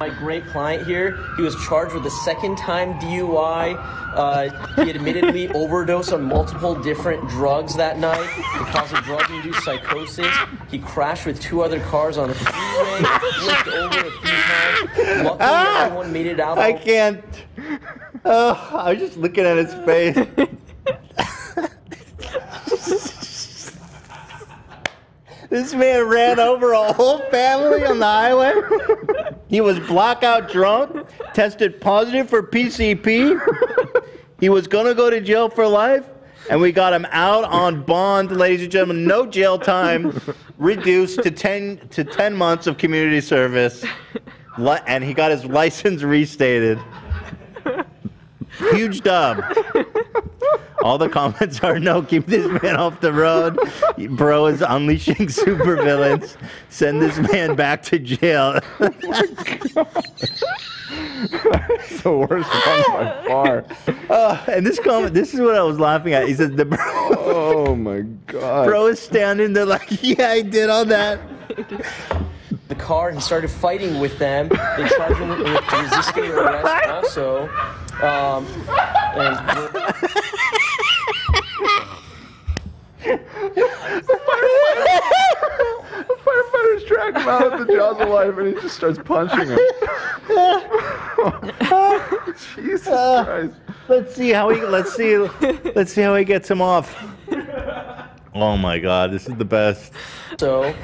My great client here, he was charged with a second time DUI. Uh, he admittedly overdosed on multiple different drugs that night. It caused a drug induced psychosis. He crashed with two other cars on the freeway, flipped over a few times. Luckily, Ah! everyone made it out. I can't. Oh, I was just looking at his face. this man ran over a whole family on the highway. He was blackout drunk, tested positive for PCP. He was gonna go to jail for life, and we got him out on bond, ladies and gentlemen. No jail time, reduced to ten to ten months of community service, and he got his license restated. Huge dub. All the comments are no, keep this man off the road. Bro is unleashing supervillains. Send this man back to jail. the worst one by far. Uh, and this comment, this is what I was laughing at. He says the bro, Oh my god. bro is standing there like, yeah, I did all that. the car. He started fighting with them. They charged him with resisting arrest also. Um, and out of the jaws of life and he just starts punching him. Jesus uh, Christ. Let's see how he. Let's see. Let's see how he gets him off. Oh my God, this is the best. so